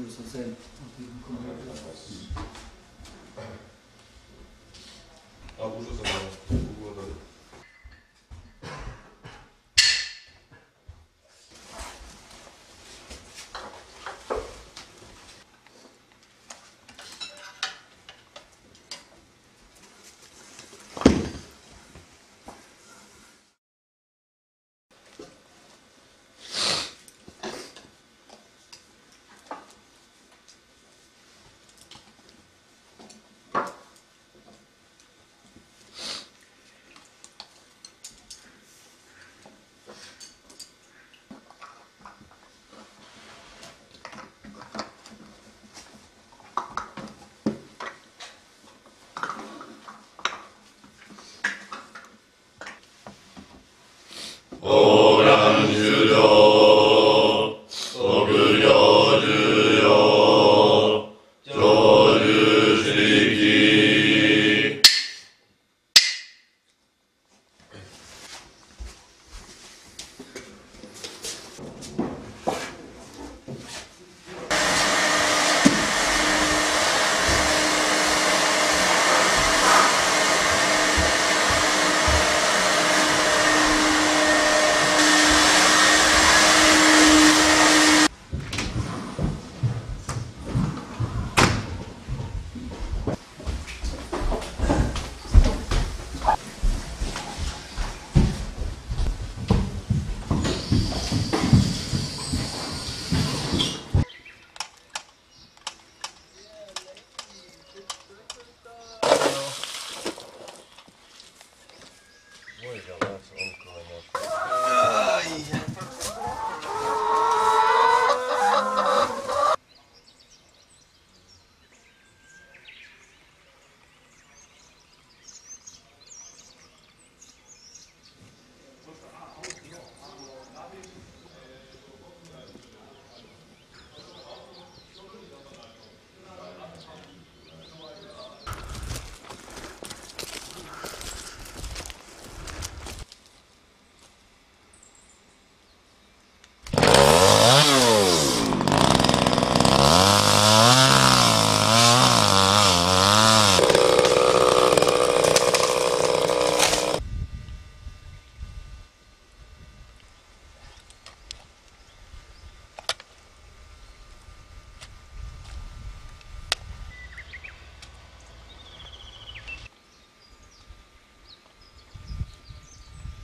Дякую за цей А, уже забрали.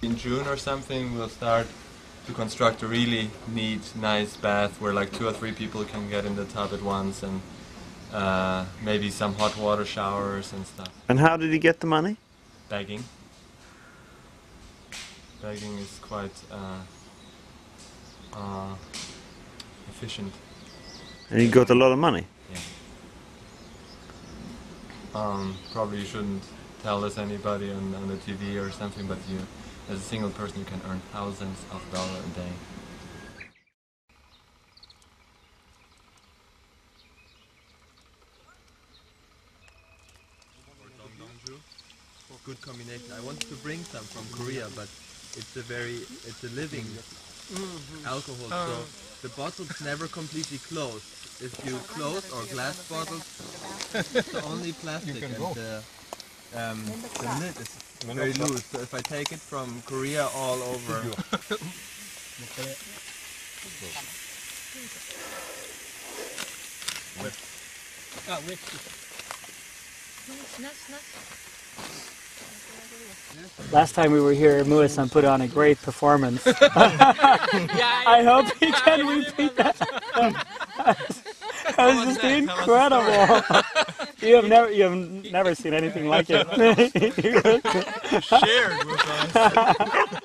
In June or something, we'll start to construct a really neat, nice bath where like two or three people can get in the tub at once and uh, maybe some hot water showers and stuff. And how did he get the money? Begging. Begging is quite uh, uh, efficient. And he got a lot of money. Um, probably you shouldn't tell this anybody on, on the TV or something, but you, as a single person, you can earn thousands of dollars a day. Good combination. I wanted to bring some from Korea, but it's a very, it's a living alcohol, so the bottle's never completely closed. If you close or glass bottles, it's only plastic and the, um, the lid is very loose. So if I take it from Korea all over, Nice, nice, nice. Last time we were here, Muho-san put on a great performance. I hope he can repeat that. That was just incredible. You have never, you have never seen anything like it. shared with us.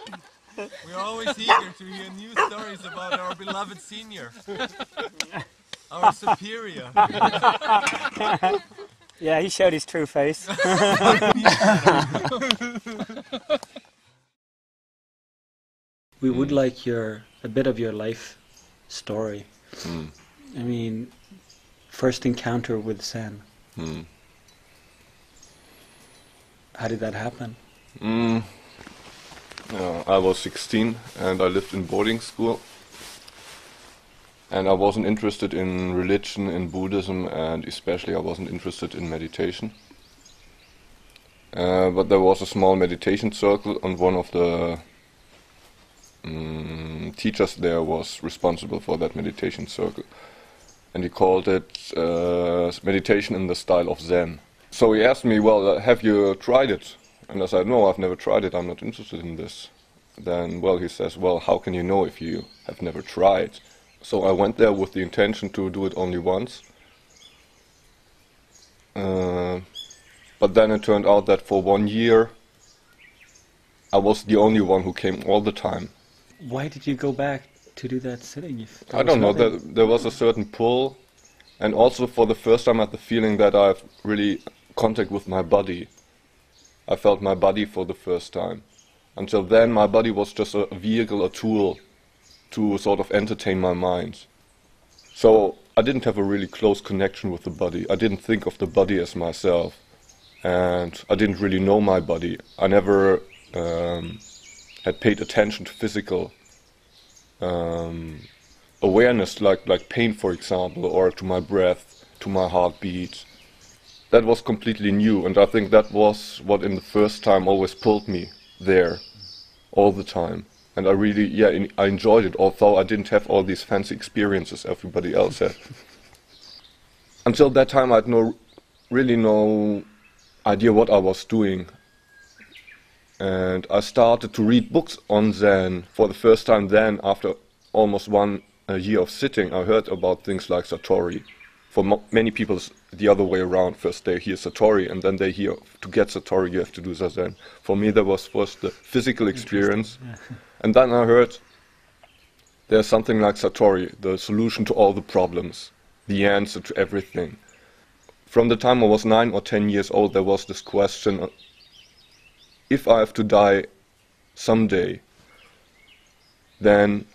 We're always eager to hear new stories about our beloved senior, our superior. yeah, he showed his true face. we would like your a bit of your life story. Mm. I mean, first encounter with Zen. How did that happen? Mm. Yeah, I was 16 and I lived in boarding school. And I wasn't interested in religion, in Buddhism, and especially I wasn't interested in meditation. Uh, but there was a small meditation circle, and one of the um, teachers there was responsible for that meditation circle. And he called it uh, meditation in the style of Zen. So he asked me, Well, uh, have you tried it? And I said, No, I've never tried it, I'm not interested in this. Then, well, he says, Well, how can you know if you have never tried? So I went there with the intention to do it only once. Uh, but then it turned out that for one year I was the only one who came all the time. Why did you go back to do that sitting? If I don't know, there, there was a certain pull, and also for the first time I had the feeling that I've really contact with my body. I felt my body for the first time. Until then, my body was just a vehicle, a tool to sort of entertain my mind. So I didn't have a really close connection with the body. I didn't think of the body as myself. And I didn't really know my body. I never um, had paid attention to physical um, awareness, like, like pain, for example, or to my breath, to my heartbeat. That was completely new, and I think that was what in the first time always pulled me there all the time and I really, yeah, in, I enjoyed it. Although I didn't have all these fancy experiences everybody else had. Until that time, I had no, really no idea what I was doing, and I started to read books on Zen for the first time. Then, after almost one year of sitting, I heard about things like Satori. For many people, it's the other way around. First, they hear Satori, and then they hear to get Satori, you have to do Zazen. For me, that was first the physical experience. And then I heard there's something like Satori, the solution to all the problems, the answer to everything. From the time I was nine or ten years old, there was this question uh, if I have to die someday, then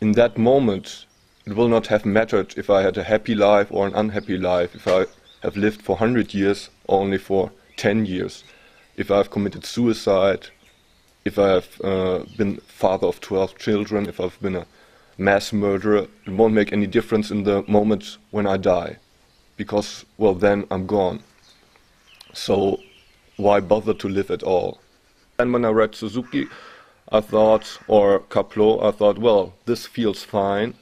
in that moment, it will not have mattered if I had a happy life or an unhappy life, if I have lived for 100 years or only for 10 years, if I have committed suicide, if I have uh, been father of 12 children, if I've been a mass murderer, it won't make any difference in the moment when I die. Because, well, then I'm gone. So, why bother to live at all? And when I read Suzuki, I thought, or Kapleau, I thought, well, this feels fine.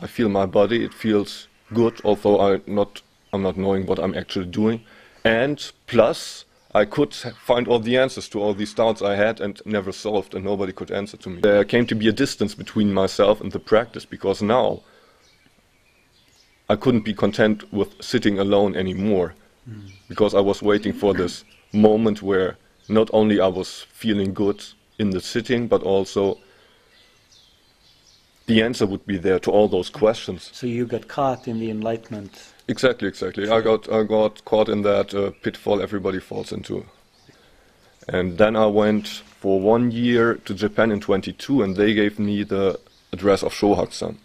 I feel my body, it feels good, although I not, I'm not knowing what I'm actually doing. And plus, I could find all the answers to all these doubts I had and never solved, and nobody could answer to me. There came to be a distance between myself and the practice because now I couldn't be content with sitting alone anymore mm. because I was waiting for this moment where not only I was feeling good in the sitting, but also the answer would be there to all those questions. So you got caught in the enlightenment Exactly, exactly. I got I got caught in that uh, pitfall everybody falls into. And then I went for one year to Japan in 22, and they gave me the address of Shohaku-san.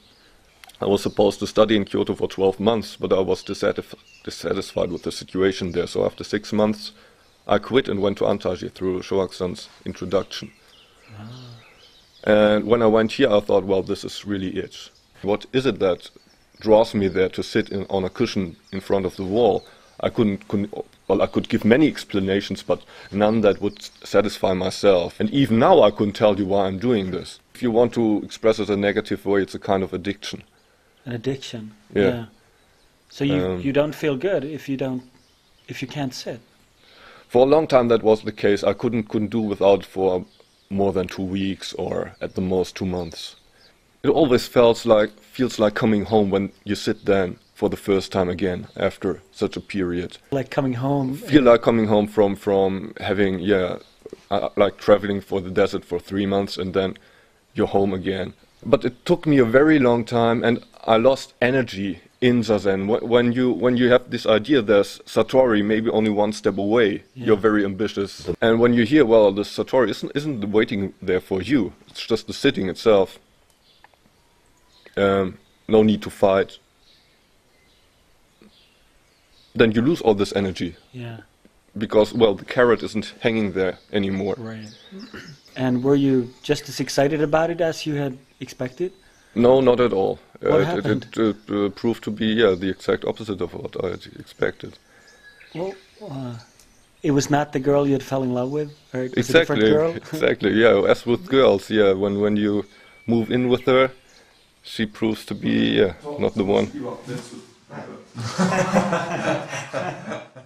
I was supposed to study in Kyoto for 12 months, but I was dissatisf dissatisfied with the situation there. So after six months, I quit and went to Antaiji through Shohaku-san's introduction. Ah. And when I went here, I thought, well, this is really it. What is it that draws me there to sit in, on a cushion in front of the wall. I couldn't, couldn't, well, I could give many explanations, but none that would satisfy myself. And even now, I couldn't tell you why I'm doing this. If you want to express it in a negative way, it's a kind of addiction. An addiction. Yeah. yeah. So you um, you don't feel good if you don't if you can't sit. For a long time, that was the case. I couldn't couldn't do without for more than two weeks or at the most two months. It always feels like feels like coming home when you sit then for the first time again after such a period. Like coming home. Feel like coming home from from having yeah, uh, like traveling for the desert for three months and then you're home again. But it took me a very long time, and I lost energy in zazen. When you when you have this idea, there's satori maybe only one step away. You're very ambitious, and when you hear, well, the satori isn't isn't waiting there for you. It's just the sitting itself. Um, no need to fight. Then you lose all this energy Yeah. because well, the carrot isn't hanging there anymore. Right. And were you just as excited about it as you had expected? No, not at all. What Uh, it, happened? it, it uh, proved to be yeah the exact opposite of what I had expected. Well, uh, it was not the girl you had fell in love with, or it was a different Exactly, girl. exactly. Yeah, as with girls, yeah, when when you move in with her, she proves to be yeah not the one.